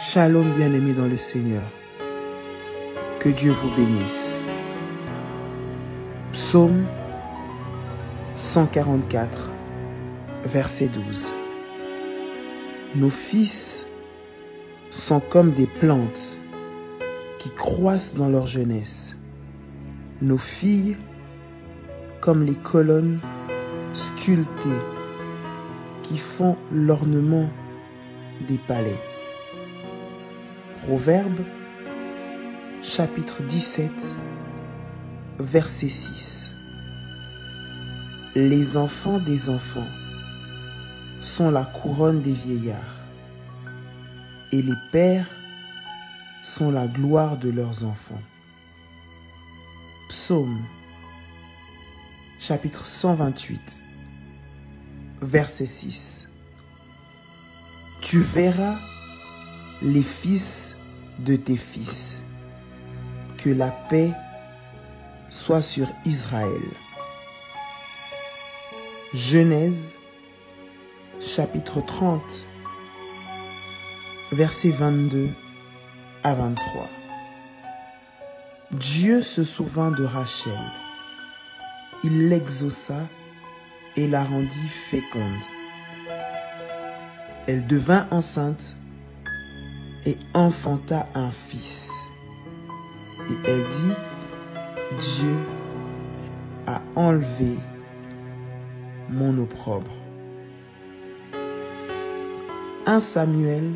Shalom bien-aimés dans le Seigneur. Que Dieu vous bénisse. Psaume 144, verset 12. Nos fils sont comme des plantes qui croissent dans leur jeunesse. Nos filles comme les colonnes sculptées qui font l'ornement des palais. Proverbe chapitre 17 verset 6 Les enfants des enfants sont la couronne des vieillards et les pères sont la gloire de leurs enfants. Psaume chapitre 128 verset 6 Tu verras les fils de tes fils. Que la paix soit sur Israël. Genèse chapitre 30 versets 22 à 23. Dieu se souvint de Rachel. Il l'exauça et la rendit féconde. Elle devint enceinte et enfanta un fils. Et elle dit, Dieu a enlevé mon opprobre. 1 Samuel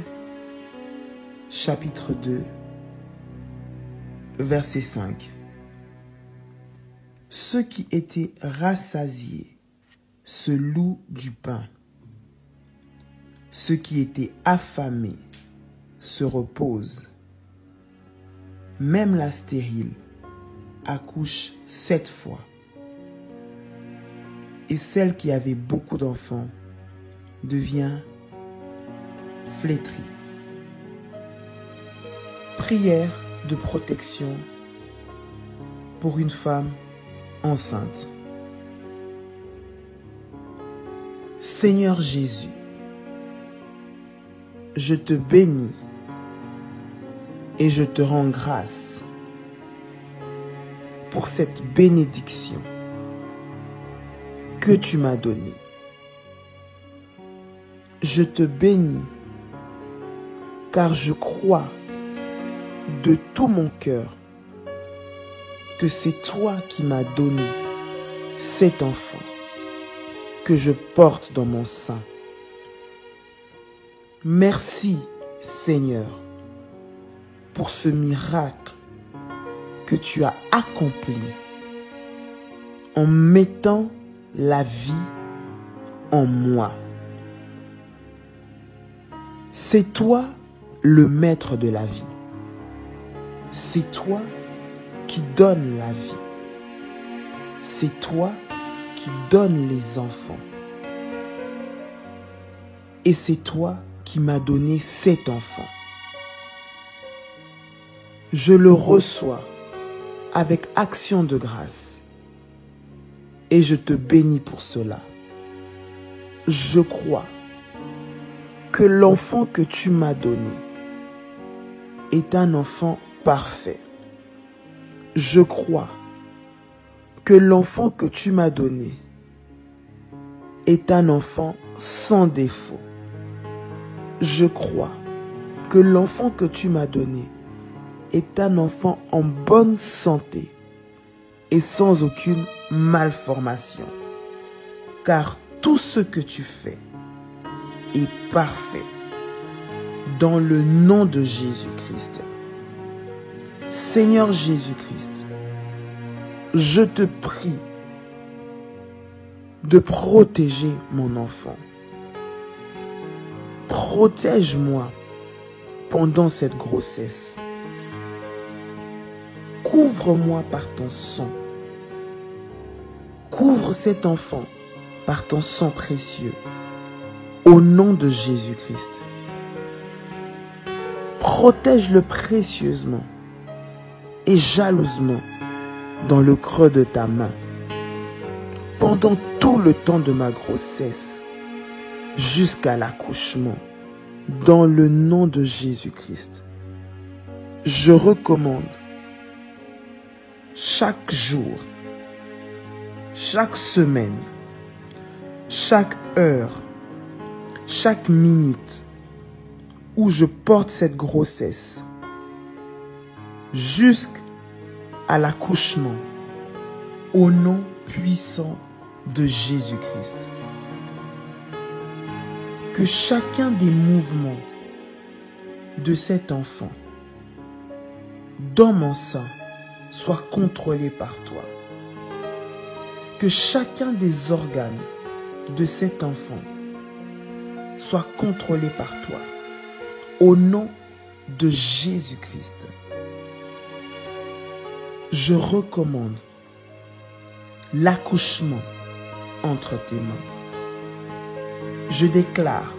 chapitre 2 verset 5 Ceux qui étaient rassasiés se louent du pain. Ceux qui étaient affamés se repose. Même la stérile accouche sept fois. Et celle qui avait beaucoup d'enfants devient flétrie. Prière de protection pour une femme enceinte. Seigneur Jésus, je te bénis et je te rends grâce pour cette bénédiction que tu m'as donnée. Je te bénis car je crois de tout mon cœur que c'est toi qui m'as donné cet enfant que je porte dans mon sein. Merci Seigneur pour ce miracle que tu as accompli en mettant la vie en moi. C'est toi le maître de la vie. C'est toi qui donne la vie. C'est toi qui donne les enfants. Et c'est toi qui m'as donné cet enfant je le reçois avec action de grâce. Et je te bénis pour cela. Je crois que l'enfant que tu m'as donné est un enfant parfait. Je crois que l'enfant que tu m'as donné est un enfant sans défaut. Je crois que l'enfant que tu m'as donné est un enfant en bonne santé et sans aucune malformation. Car tout ce que tu fais est parfait dans le nom de Jésus-Christ. Seigneur Jésus-Christ, je te prie de protéger mon enfant. Protège-moi pendant cette grossesse. Couvre-moi par ton sang. Couvre cet enfant par ton sang précieux. Au nom de Jésus-Christ. Protège-le précieusement et jalousement dans le creux de ta main. Pendant tout le temps de ma grossesse, jusqu'à l'accouchement. dans le nom de Jésus-Christ. Je recommande chaque jour, chaque semaine, chaque heure, chaque minute où je porte cette grossesse. Jusqu'à l'accouchement. Au nom puissant de Jésus-Christ. Que chacun des mouvements de cet enfant dans mon sein soit contrôlé par toi. Que chacun des organes de cet enfant soit contrôlé par toi. Au nom de Jésus-Christ, je recommande l'accouchement entre tes mains. Je déclare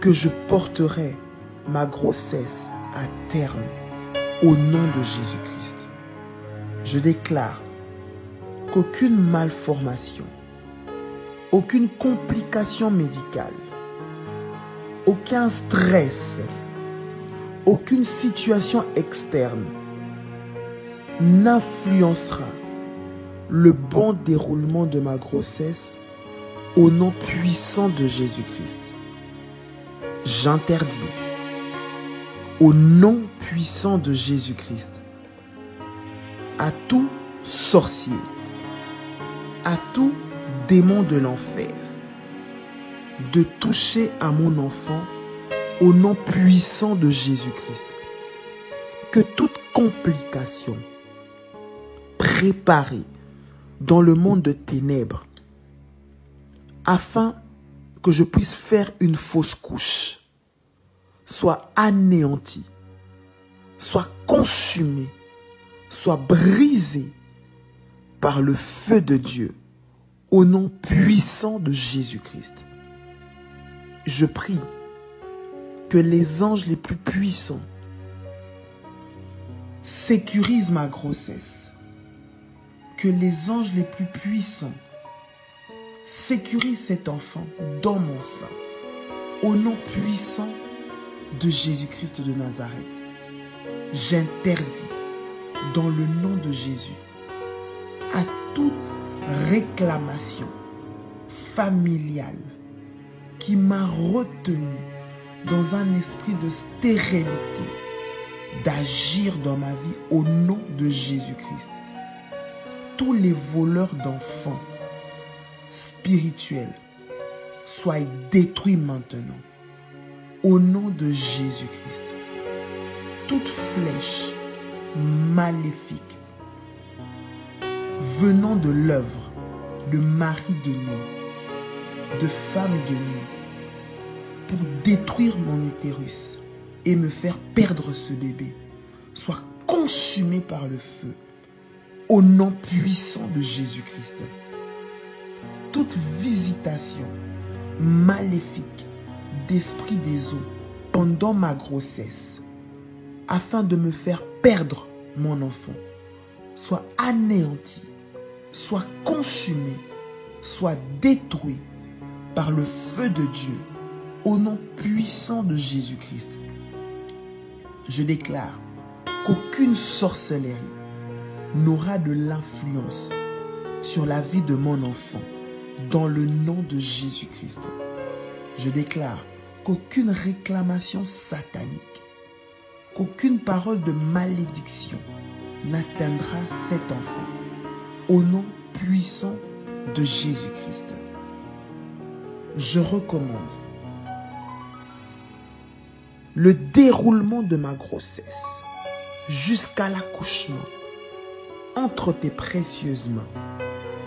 que je porterai ma grossesse à terme au nom de Jésus-Christ. Je déclare qu'aucune malformation, aucune complication médicale, aucun stress, aucune situation externe n'influencera le bon déroulement de ma grossesse au nom puissant de Jésus-Christ. J'interdis au nom puissant de Jésus-Christ à tout sorcier, à tout démon de l'enfer, de toucher à mon enfant au nom puissant de Jésus-Christ. Que toute complication préparée dans le monde de ténèbres afin que je puisse faire une fausse couche soit anéantie, soit consumée, soit brisée par le feu de Dieu au nom puissant de Jésus-Christ. Je prie que les anges les plus puissants sécurisent ma grossesse, que les anges les plus puissants sécurisent cet enfant dans mon sein, au nom puissant de Jésus-Christ de Nazareth. J'interdis dans le nom de Jésus à toute réclamation familiale qui m'a retenu dans un esprit de stérilité d'agir dans ma vie au nom de Jésus-Christ. Tous les voleurs d'enfants spirituels soient détruits maintenant au nom de Jésus-Christ. Toute flèche maléfique venant de l'œuvre de mari de nuit, de femme de nuit, pour détruire mon utérus et me faire perdre ce bébé, soit consumée par le feu, au nom puissant de Jésus-Christ. Toute visitation maléfique d'esprit des eaux pendant ma grossesse, afin de me faire perdre mon enfant, soit anéanti, soit consumé, soit détruit par le feu de Dieu, au nom puissant de Jésus-Christ. Je déclare qu'aucune sorcellerie n'aura de l'influence sur la vie de mon enfant dans le nom de Jésus-Christ. Je déclare qu'aucune réclamation satanique, qu'aucune parole de malédiction n'atteindra cet enfant au nom puissant de Jésus-Christ. Je recommande le déroulement de ma grossesse jusqu'à l'accouchement entre tes précieuses mains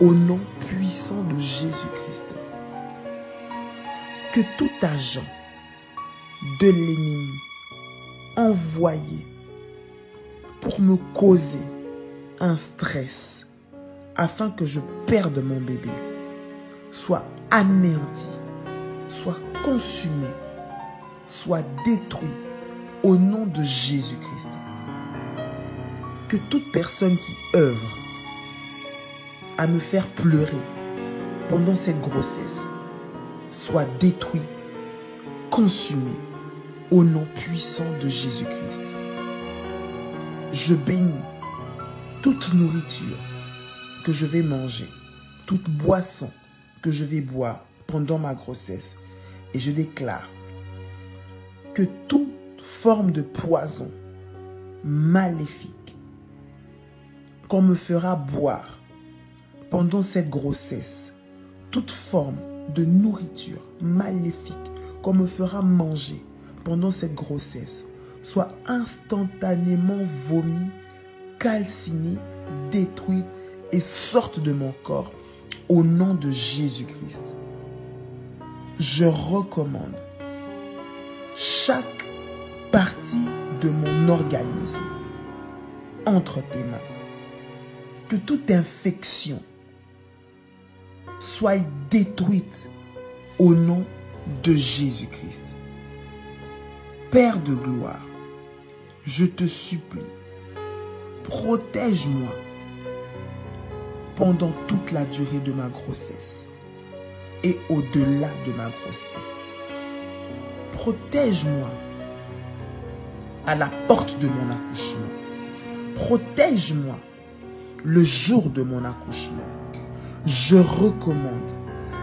au nom puissant de Jésus-Christ. Que tout agent de l'ennemi envoyé pour me causer un stress afin que je perde mon bébé soit anéanti, soit consumé, soit détruit au nom de Jésus-Christ. Que toute personne qui œuvre à me faire pleurer pendant cette grossesse soit détruit consumé au nom puissant de Jésus-Christ. Je bénis toute nourriture que je vais manger, toute boisson que je vais boire pendant ma grossesse. Et je déclare que toute forme de poison maléfique qu'on me fera boire pendant cette grossesse, toute forme de nourriture maléfique qu'on me fera manger pendant cette grossesse, soit instantanément vomi, calciné, détruite et sorte de mon corps au nom de Jésus-Christ. Je recommande chaque partie de mon organisme entre tes mains. Que toute infection soit détruite au nom de Jésus-Christ. Père de gloire, je te supplie, protège-moi pendant toute la durée de ma grossesse et au-delà de ma grossesse. Protège-moi à la porte de mon accouchement. Protège-moi le jour de mon accouchement. Je recommande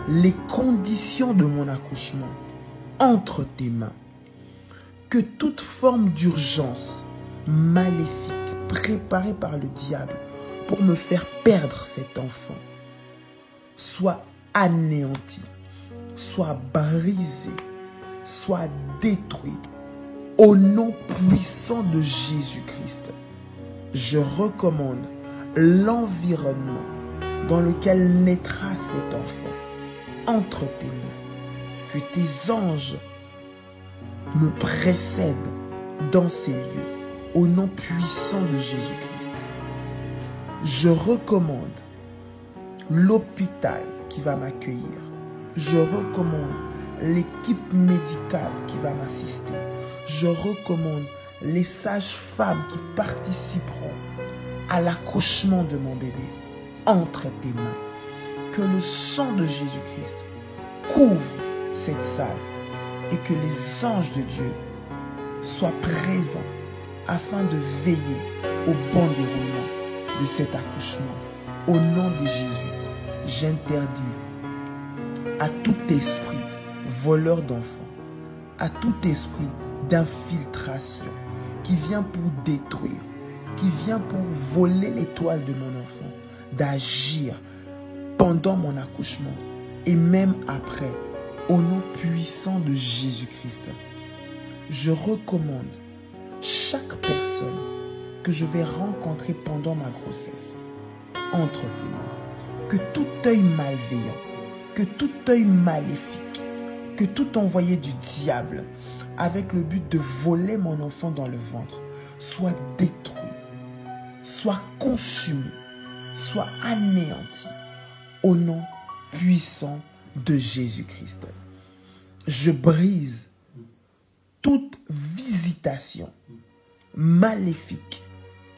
les conditions de mon accouchement entre tes mains. Que toute forme d'urgence maléfique préparée par le diable pour me faire perdre cet enfant soit anéantie, soit brisée, soit détruite au nom puissant de Jésus-Christ. Je recommande l'environnement dans lequel naîtra cet enfant entre tes mains. Que tes anges me précèdent dans ces lieux au nom puissant de Jésus-Christ. Je recommande l'hôpital qui va m'accueillir. Je recommande l'équipe médicale qui va m'assister. Je recommande les sages-femmes qui participeront à l'accouchement de mon bébé entre tes mains. Que le sang de Jésus-Christ couvre cette salle et que les anges de Dieu soient présents afin de veiller au bon déroulement de cet accouchement. Au nom de Jésus, j'interdis à tout esprit voleur d'enfants, à tout esprit d'infiltration qui vient pour détruire, qui vient pour voler l'étoile de mon enfant, d'agir pendant mon accouchement et même après, au nom puissant de Jésus-Christ. Je recommande chaque personne que je vais rencontrer pendant ma grossesse entre tes mains. Que tout œil malveillant, que tout œil maléfique, que tout envoyé du diable avec le but de voler mon enfant dans le ventre soit détruit, soit consumé, soit anéanti au nom puissant de Jésus-Christ. Je brise toute visitation maléfique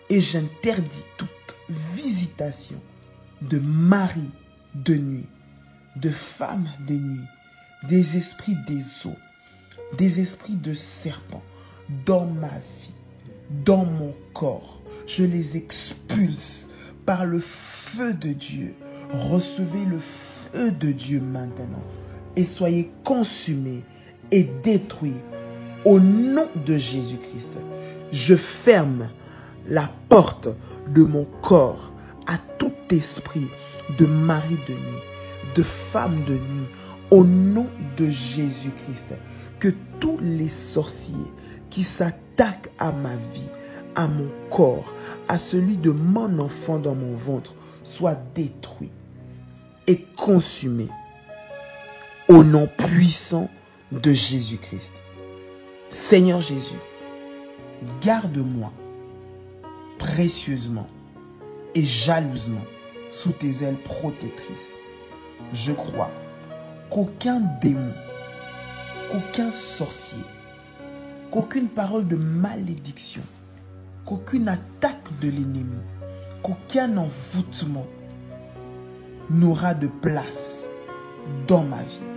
et j'interdis toute visitation de mari de nuit, de femme de nuit, des esprits des eaux, des esprits de serpents dans ma vie, dans mon corps. Je les expulse par le feu de Dieu. Recevez le feu de Dieu maintenant et soyez consumés et détruits au nom de Jésus-Christ. Je ferme la porte de mon corps à tout esprit de mari de nuit, de femme de nuit, au nom de Jésus-Christ. Que tous les sorciers qui s'attaquent à ma vie, à mon corps, à celui de mon enfant dans mon ventre, soient détruits et consumés au nom puissant de Jésus-Christ. Seigneur Jésus, garde-moi précieusement et jalousement sous tes ailes protectrices. Je crois qu'aucun démon, qu'aucun sorcier, qu'aucune parole de malédiction, qu'aucune attaque de l'ennemi, qu'aucun envoûtement n'aura de place dans ma vie.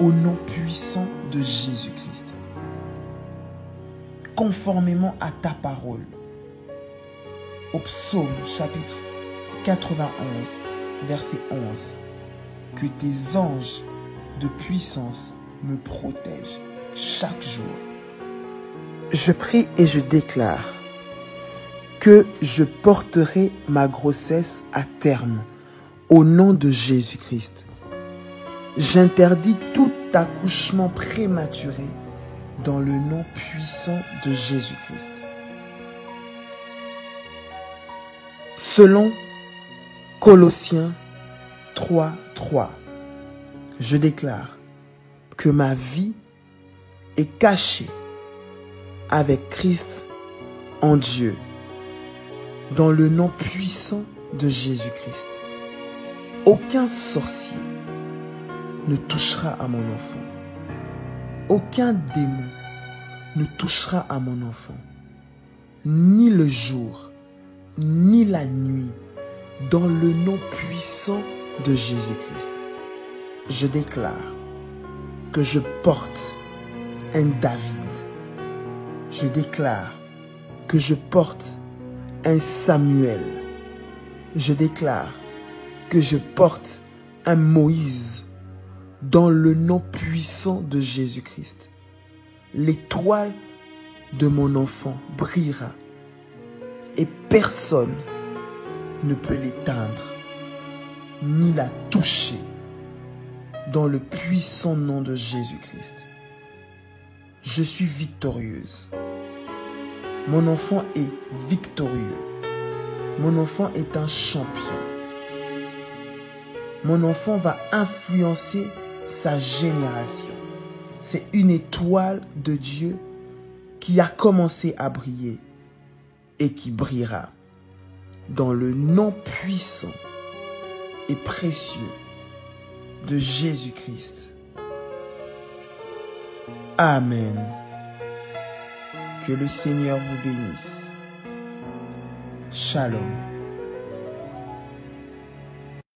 au nom puissant de Jésus-Christ. Conformément à ta parole. Au psaume chapitre 91, verset 11. Que tes anges de puissance me protègent chaque jour. Je prie et je déclare que je porterai ma grossesse à terme au nom de Jésus-Christ. J'interdis tout accouchement prématuré dans le nom puissant de Jésus-Christ. Selon Colossiens 3, 3, je déclare que ma vie est cachée avec Christ en Dieu, dans le nom puissant de Jésus-Christ. Aucun sorcier ne touchera à mon enfant. Aucun démon ne touchera à mon enfant. Ni le jour, ni la nuit, dans le nom puissant de Jésus-Christ. Je déclare que je porte un David. Je déclare que je porte un Samuel. Je déclare que je porte un Moïse dans le nom puissant de Jésus-Christ. L'étoile de mon enfant brillera et personne ne peut l'éteindre ni la toucher dans le puissant nom de Jésus-Christ. Je suis victorieuse. Mon enfant est victorieux. Mon enfant est un champion. Mon enfant va influencer sa génération. C'est une étoile de Dieu qui a commencé à briller et qui brillera dans le nom puissant et précieux de Jésus-Christ. Amen. Que le Seigneur vous bénisse. Shalom.